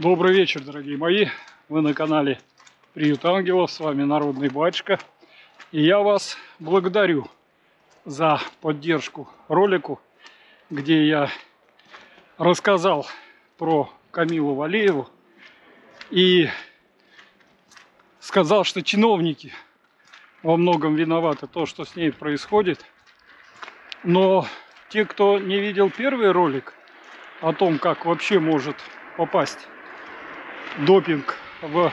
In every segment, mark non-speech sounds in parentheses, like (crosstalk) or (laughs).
Добрый вечер, дорогие мои. Вы на канале Приют Ангелов. С вами Народный Батюшка. И я вас благодарю за поддержку ролику, где я рассказал про Камилу Валееву и сказал, что чиновники во многом виноваты то, что с ней происходит. Но те, кто не видел первый ролик о том, как вообще может попасть допинг в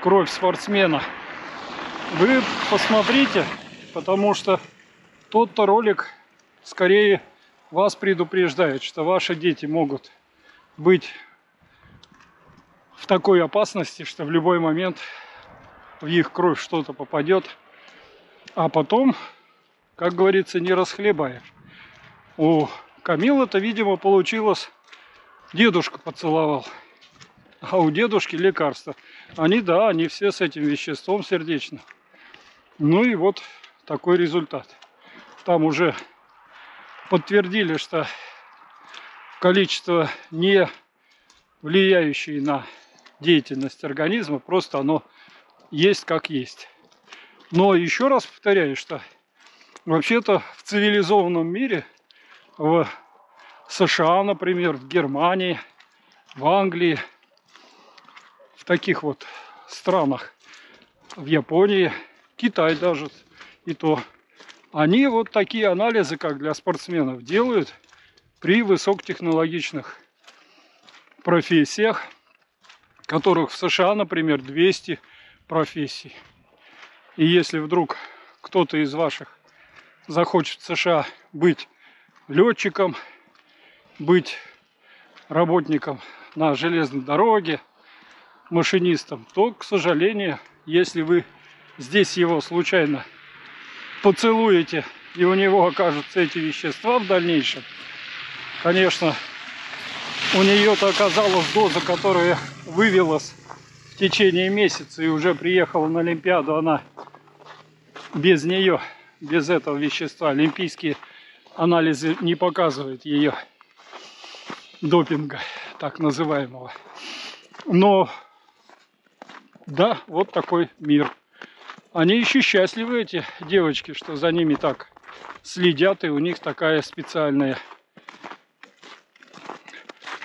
кровь спортсмена, вы посмотрите, потому что тот-то ролик скорее вас предупреждает, что ваши дети могут быть в такой опасности, что в любой момент в их кровь что-то попадет, а потом, как говорится, не расхлебаешь. У Камилы-то, видимо, получилось, дедушка поцеловал а у дедушки лекарства. Они, да, они все с этим веществом сердечным. Ну и вот такой результат. Там уже подтвердили, что количество не влияющее на деятельность организма, просто оно есть как есть. Но еще раз повторяю, что вообще-то в цивилизованном мире, в США, например, в Германии, в Англии, таких вот странах, в Японии, Китай даже и то, они вот такие анализы, как для спортсменов, делают при высокотехнологичных профессиях, которых в США, например, 200 профессий. И если вдруг кто-то из ваших захочет в США быть летчиком, быть работником на железной дороге, машинистом, то, к сожалению, если вы здесь его случайно поцелуете, и у него окажутся эти вещества в дальнейшем, конечно, у нее-то оказалась доза, которая вывелась в течение месяца и уже приехала на Олимпиаду, она без нее, без этого вещества, олимпийские анализы не показывают ее допинга, так называемого. Но да, вот такой мир. Они еще счастливы, эти девочки, что за ними так следят, и у них такая специальная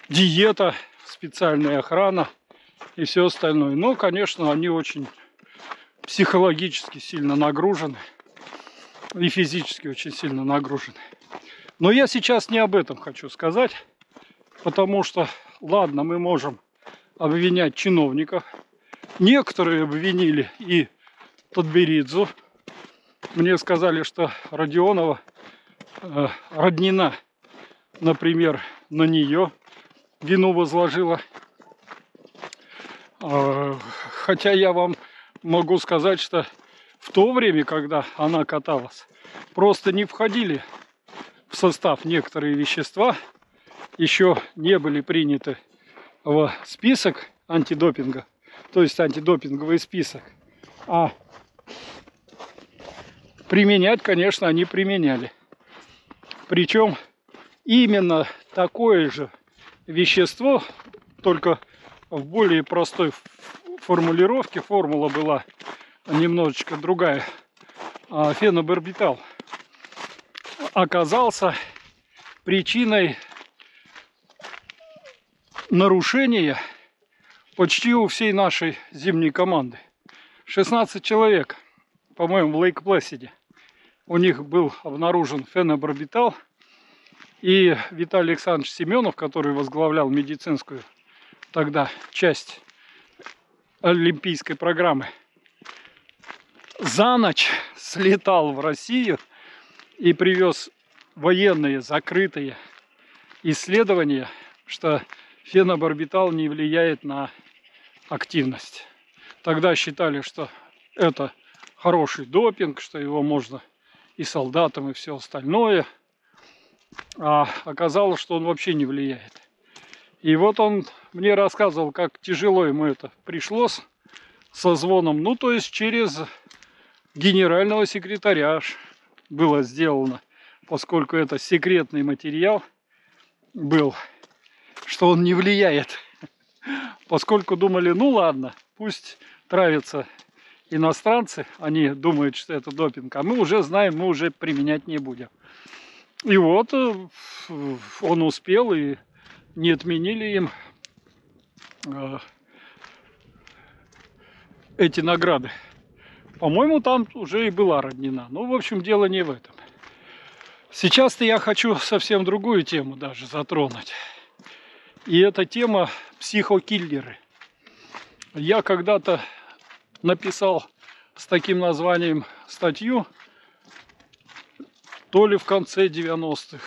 диета, специальная охрана и все остальное. Но, конечно, они очень психологически сильно нагружены и физически очень сильно нагружены. Но я сейчас не об этом хочу сказать, потому что, ладно, мы можем обвинять чиновников, Некоторые обвинили и Подберидзу. Мне сказали, что Родионова э, роднина, например, на нее вину возложила. Э, хотя я вам могу сказать, что в то время, когда она каталась, просто не входили в состав некоторые вещества, еще не были приняты в список антидопинга то есть антидопинговый список. А применять, конечно, они применяли. Причем именно такое же вещество, только в более простой формулировке, формула была немножечко другая, а фенобарбитал оказался причиной нарушения почти у всей нашей зимней команды. 16 человек, по-моему, в Лейк-Плэсиде. У них был обнаружен фенобарбитал. И Виталий Александрович Семенов, который возглавлял медицинскую тогда часть олимпийской программы, за ночь слетал в Россию и привез военные закрытые исследования, что фенобарбитал не влияет на активность. Тогда считали, что это хороший допинг, что его можно и солдатам, и все остальное. А оказалось, что он вообще не влияет. И вот он мне рассказывал, как тяжело ему это пришлось со звоном. Ну, то есть через генерального секретаря было сделано, поскольку это секретный материал был, что он не влияет Поскольку думали, ну ладно, пусть травятся иностранцы, они думают, что это допинг, а мы уже знаем, мы уже применять не будем. И вот э, он успел, и не отменили им э, эти награды. По-моему, там уже и была роднина. Ну, в общем, дело не в этом. Сейчас-то я хочу совсем другую тему даже затронуть. И эта тема психокиллеры. Я когда-то написал с таким названием статью, то ли в конце 90-х,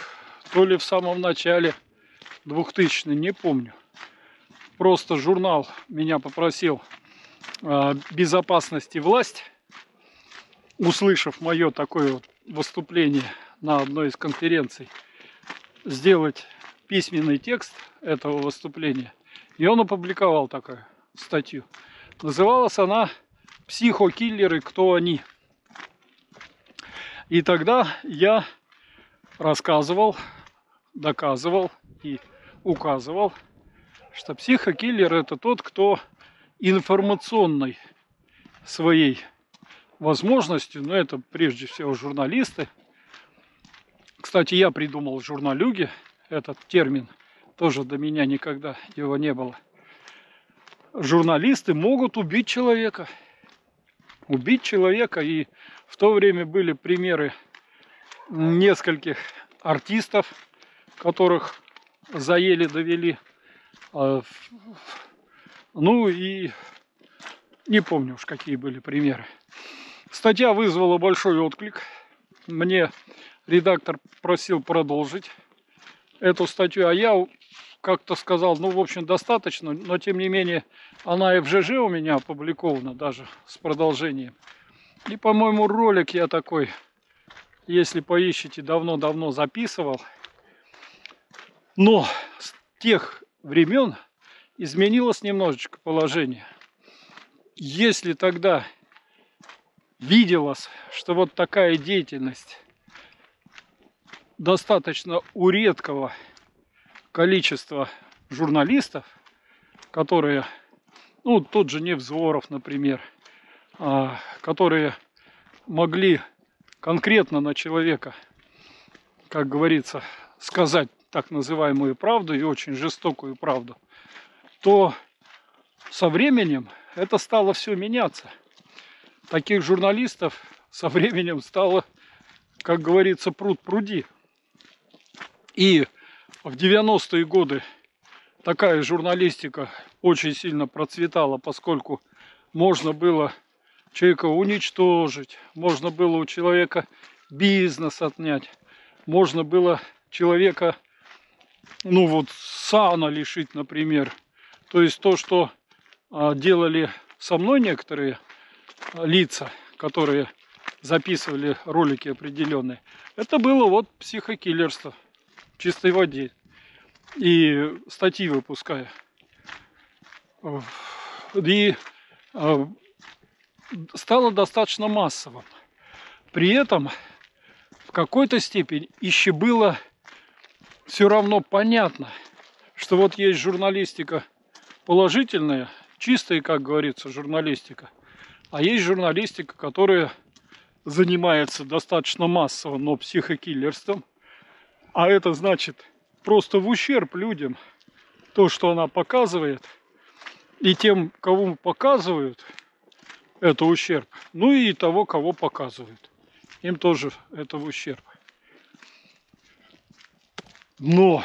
то ли в самом начале 2000-х, не помню. Просто журнал меня попросил э, безопасности власть, услышав мое такое вот выступление на одной из конференций, сделать письменный текст этого выступления. И он опубликовал такую статью. Называлась она «Психокиллеры. Кто они?». И тогда я рассказывал, доказывал и указывал, что психокиллер это тот, кто информационной своей возможностью, но это прежде всего журналисты. Кстати, я придумал журналюги, этот термин, тоже до меня никогда его не было. Журналисты могут убить человека. Убить человека. И в то время были примеры нескольких артистов, которых заели, довели. А, ну и не помню уж, какие были примеры. Статья вызвала большой отклик. Мне редактор просил продолжить эту статью, а я как-то сказал, ну, в общем, достаточно, но тем не менее она и в ЖЖ у меня опубликована даже с продолжением. И, по-моему, ролик я такой, если поищите, давно-давно записывал. Но с тех времен изменилось немножечко положение. Если тогда виделось, что вот такая деятельность достаточно у редкого количества журналистов, которые, ну, тот же Невзоров, например, а, которые могли конкретно на человека, как говорится, сказать так называемую правду и очень жестокую правду, то со временем это стало все меняться. Таких журналистов со временем стало, как говорится, пруд пруди. И в 90-е годы такая журналистика очень сильно процветала, поскольку можно было человека уничтожить, можно было у человека бизнес отнять, можно было человека, ну вот, сана лишить, например. То есть то, что а, делали со мной некоторые а, лица, которые записывали ролики определенные, это было вот психокиллерство чистой воде. И статьи выпуская. И а, стало достаточно массовым. При этом в какой-то степени еще было все равно понятно, что вот есть журналистика положительная, чистая, как говорится, журналистика, а есть журналистика, которая занимается достаточно массово, но психокиллерством – а это значит просто в ущерб людям то, что она показывает. И тем, кого показывают, это ущерб. Ну и того, кого показывают. Им тоже это в ущерб. Но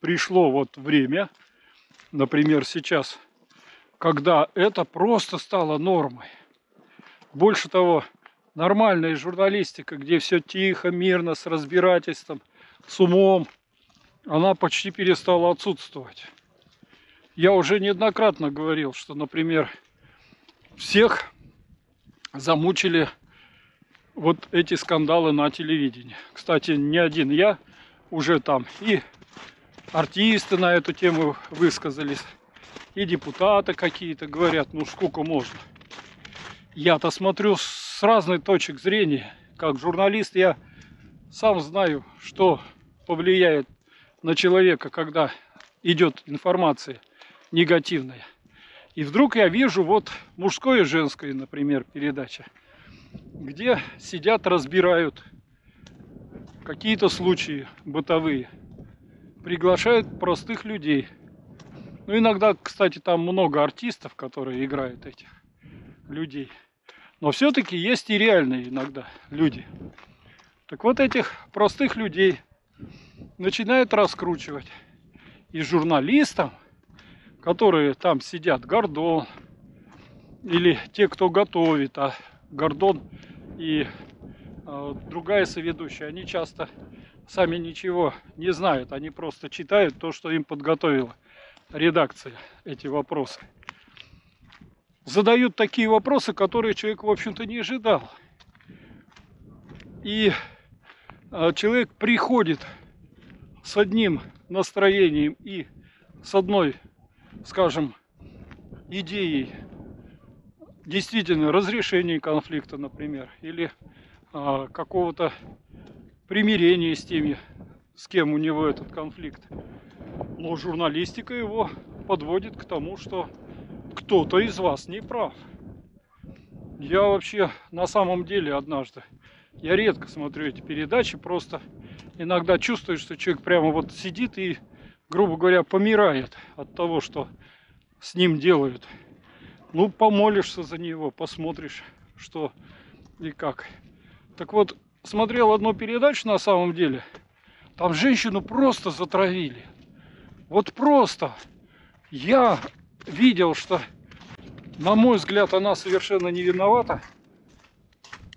пришло вот время, например, сейчас, когда это просто стало нормой. Больше того, нормальная журналистика, где все тихо, мирно, с разбирательством – с умом, она почти перестала отсутствовать. Я уже неоднократно говорил, что, например, всех замучили вот эти скандалы на телевидении. Кстати, не один я уже там и артисты на эту тему высказались, и депутаты какие-то говорят, ну сколько можно. Я-то смотрю с разных точек зрения. Как журналист я сам знаю, что повлияет на человека, когда идет информация негативное. И вдруг я вижу вот мужское и женское, например, передача, где сидят, разбирают какие-то случаи бытовые, приглашают простых людей. Ну, иногда, кстати, там много артистов, которые играют этих людей. Но все-таки есть и реальные иногда люди. Так вот этих простых людей начинают раскручивать. И журналистам которые там сидят, Гордон, или те, кто готовит, а Гордон и э, другая соведущая, они часто сами ничего не знают, они просто читают то, что им подготовила редакция, эти вопросы. Задают такие вопросы, которые человек, в общем-то, не ожидал. И человек приходит с одним настроением и с одной скажем, идеей действительно разрешения конфликта, например, или а, какого-то примирения с теми, с кем у него этот конфликт. Но журналистика его подводит к тому, что кто-то из вас не прав. Я вообще на самом деле однажды, я редко смотрю эти передачи, просто иногда чувствую, что человек прямо вот сидит и грубо говоря, помирает от того, что с ним делают. Ну, помолишься за него, посмотришь, что и как. Так вот, смотрел одну передачу на самом деле. Там женщину просто затравили. Вот просто. Я видел, что, на мой взгляд, она совершенно не виновата.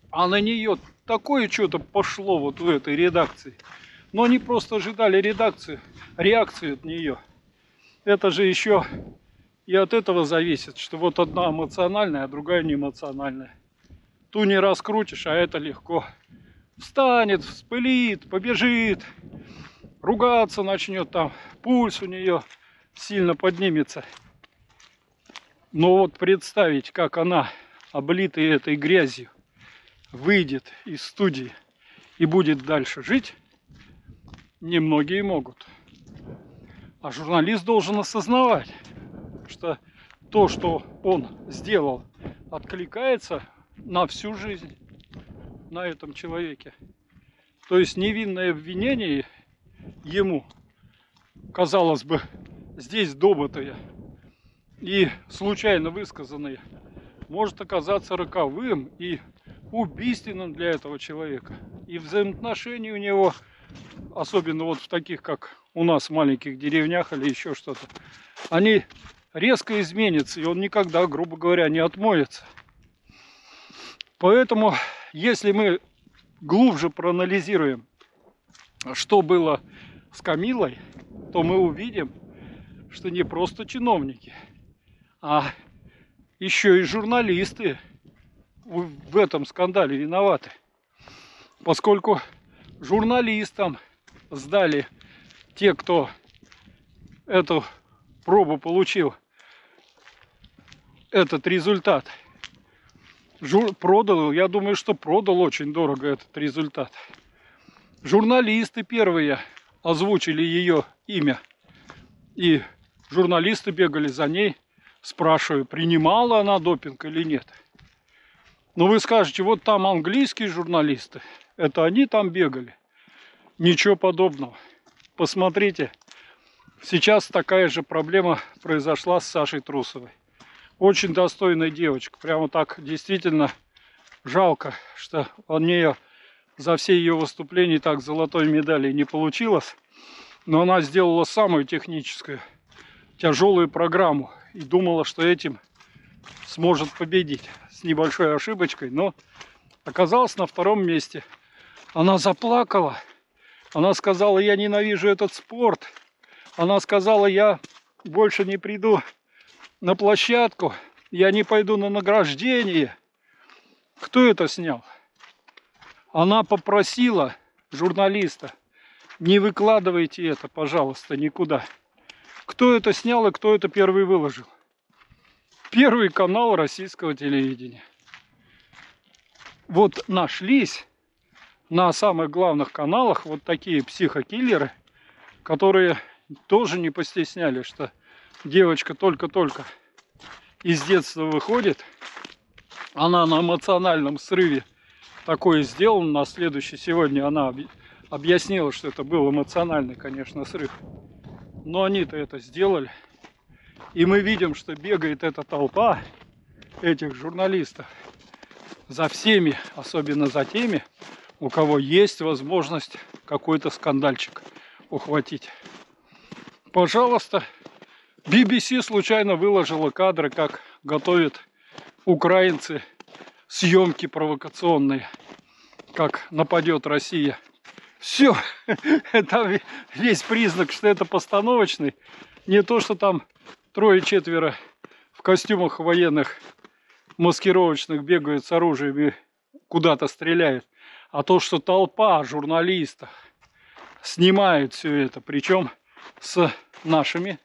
А на нее такое что-то пошло вот в этой редакции. Но они просто ожидали редакцию, реакцию от нее. Это же еще и от этого зависит, что вот одна эмоциональная, а другая не эмоциональная. Ту не раскрутишь, а это легко. Встанет, вспылит, побежит, ругаться начнет там, пульс у нее сильно поднимется. Но вот представить, как она, облитая этой грязью, выйдет из студии и будет дальше жить, немногие могут. А журналист должен осознавать, что то, что он сделал, откликается на всю жизнь на этом человеке. То есть невинное обвинение ему, казалось бы, здесь добытое и случайно высказанное, может оказаться роковым и убийственным для этого человека. И взаимоотношения у него особенно вот в таких, как у нас, маленьких деревнях или еще что-то, они резко изменятся, и он никогда, грубо говоря, не отмоется. Поэтому, если мы глубже проанализируем, что было с Камилой, то мы увидим, что не просто чиновники, а еще и журналисты в этом скандале виноваты. Поскольку журналистам сдали те, кто эту пробу получил, этот результат. Жур, продал, я думаю, что продал очень дорого этот результат. Журналисты первые озвучили ее имя. И журналисты бегали за ней, спрашивая, принимала она допинг или нет. Но вы скажете, вот там английские журналисты, это они там бегали. Ничего подобного. Посмотрите, сейчас такая же проблема произошла с Сашей Трусовой. Очень достойная девочка. Прямо так действительно жалко, что у нее за все ее выступления так золотой медали не получилось. Но она сделала самую техническую, тяжелую программу. И думала, что этим сможет победить. С небольшой ошибочкой, но оказалась на втором месте. Она заплакала. Она сказала, я ненавижу этот спорт. Она сказала, я больше не приду на площадку. Я не пойду на награждение. Кто это снял? Она попросила журналиста, не выкладывайте это, пожалуйста, никуда. Кто это снял и кто это первый выложил? Первый канал российского телевидения. Вот нашлись на самых главных каналах вот такие психокиллеры, которые тоже не постесняли, что девочка только-только из детства выходит, она на эмоциональном срыве такое сделано, на следующий сегодня она объяснила, что это был эмоциональный, конечно, срыв. Но они-то это сделали. И мы видим, что бегает эта толпа этих журналистов за всеми, особенно за теми, у кого есть возможность какой-то скандальчик ухватить. Пожалуйста, BBC случайно выложила кадры, как готовят украинцы съемки провокационные, как нападет Россия. Все, (laughs) это весь признак, что это постановочный. Не то, что там трое-четверо в костюмах военных маскировочных бегают с оружием и куда-то стреляют, а то, что толпа журналистов снимает все это, причем с нашими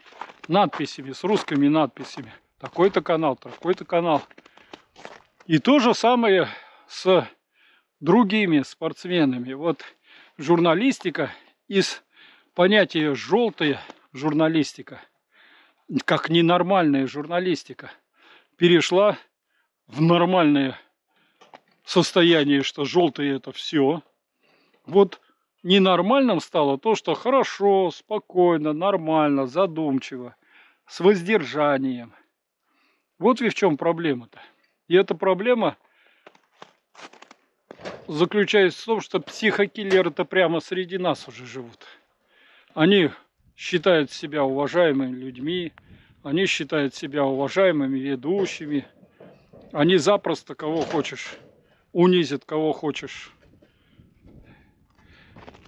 надписями, с русскими надписями. Такой-то канал, такой-то канал. И то же самое с другими спортсменами. Вот журналистика из понятия желтая журналистика, как ненормальная журналистика, перешла в нормальное состояние, что желтое это все. Вот ненормальным стало то, что хорошо, спокойно, нормально, задумчиво, с воздержанием. Вот и в чем проблема-то. И эта проблема заключается в том, что психокиллеры-то прямо среди нас уже живут. Они считают себя уважаемыми людьми, они считают себя уважаемыми ведущими, они запросто кого хочешь унизят, кого хочешь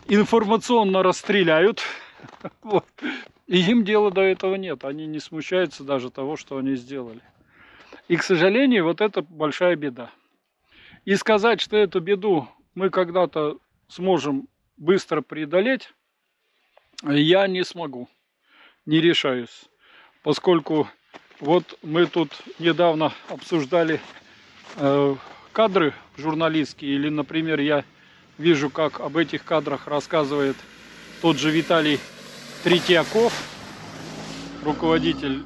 информационно расстреляют. (laughs) Вот. И им дела до этого нет. Они не смущаются даже того, что они сделали. И, к сожалению, вот это большая беда. И сказать, что эту беду мы когда-то сможем быстро преодолеть, я не смогу, не решаюсь. Поскольку вот мы тут недавно обсуждали э, кадры журналистские, или, например, я вижу, как об этих кадрах рассказывает тот же Виталий Третьяков, руководитель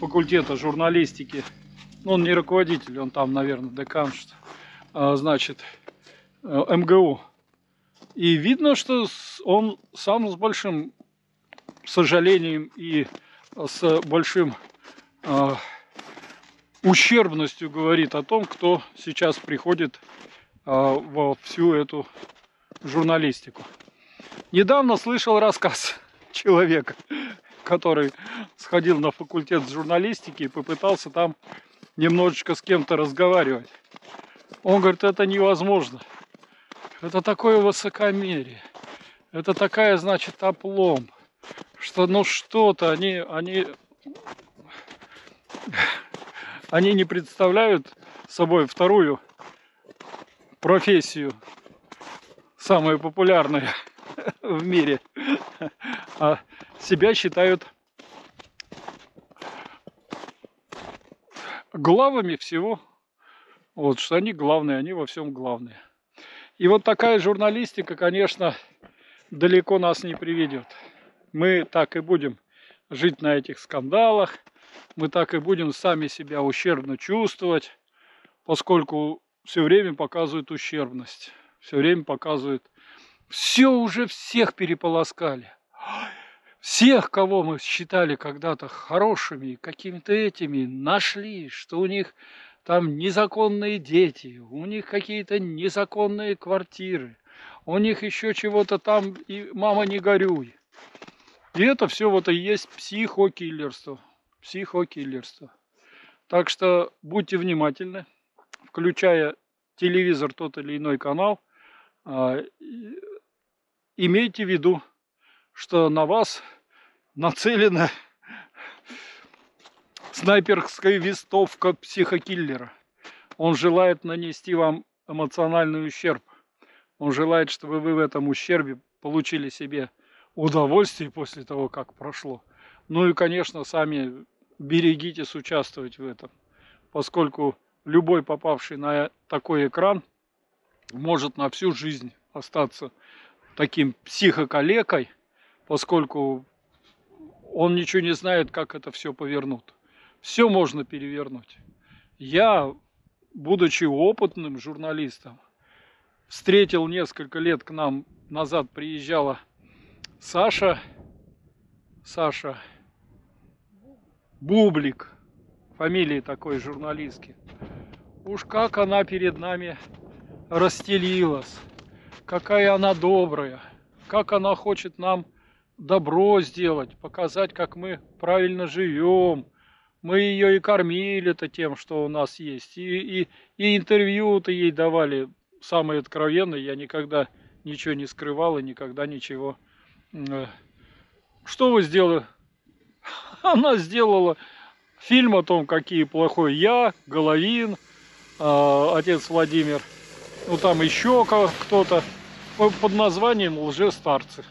факультета журналистики. Ну, он не руководитель, он там, наверное, декан, что, а, значит, э, МГУ. И видно, что он сам с большим сожалением и с большим э, ущербностью говорит о том, кто сейчас приходит э, во всю эту журналистику. Недавно слышал рассказ (laughs) человека, который сходил на факультет журналистики и попытался там немножечко с кем-то разговаривать. Он говорит, это невозможно. Это такое высокомерие. Это такая, значит, опломб. Что ну что-то они, они, они не представляют собой вторую профессию, самую популярную в мире, а себя считают главами всего. Вот, что они главные, они во всем главные. И вот такая журналистика, конечно, далеко нас не приведет. Мы так и будем жить на этих скандалах, мы так и будем сами себя ущербно чувствовать, поскольку все время показывают ущербность, все время показывают, все уже всех переполоскали. Всех, кого мы считали когда-то хорошими, какими-то этими, нашли, что у них там незаконные дети, у них какие-то незаконные квартиры, у них еще чего-то там, и мама не горюй. И это все вот и есть психокиллерство. Психокиллерство. Так что будьте внимательны, включая телевизор, тот или иной канал, а, имейте в виду, что на вас нацелена снайперская винтовка психокиллера. Он желает нанести вам эмоциональный ущерб. Он желает, чтобы вы в этом ущербе получили себе удовольствие после того, как прошло. Ну и, конечно, сами берегитесь участвовать в этом, поскольку любой попавший на такой экран может на всю жизнь остаться таким психокалекой, поскольку он ничего не знает, как это все повернут. Все можно перевернуть. Я, будучи опытным журналистом, встретил несколько лет к нам назад приезжала Саша, Саша Бублик, фамилии такой журналистки. Уж как она перед нами расстелилась, какая она добрая, как она хочет нам добро сделать, показать, как мы правильно живем. Мы ее и кормили-то тем, что у нас есть. И, и, и интервью-то ей давали самые откровенные. Я никогда ничего не скрывал и никогда ничего. Э, что вы сделали? (laughs) Она сделала фильм о том, какие плохой я, Головин, э, отец Владимир. Ну там еще кто-то под названием «Лжестарцы».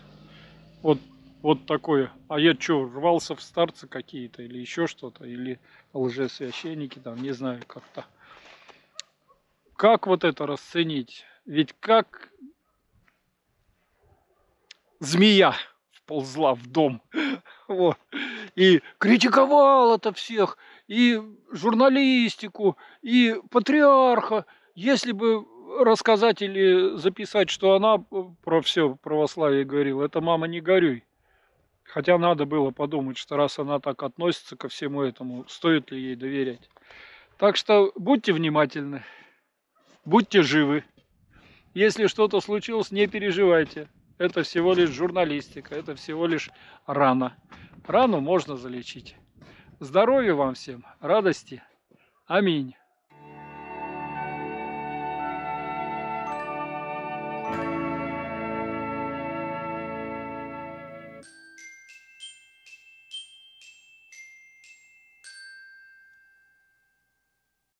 Вот вот такое. А я что, рвался в старцы какие-то или еще что-то, или лжесвященники там, не знаю, как-то. Как вот это расценить? Ведь как змея вползла в дом. (laughs) Вот. И критиковал это всех, и журналистику, и патриарха. Если бы рассказать или записать, что она про все православие говорила, это мама не горюй. Хотя надо было подумать, что раз она так относится ко всему этому, стоит ли ей доверять. Так что будьте внимательны, будьте живы. Если что-то случилось, не переживайте. Это всего лишь журналистика, это всего лишь рана. Рану можно залечить. Здоровья вам всем, радости. Аминь.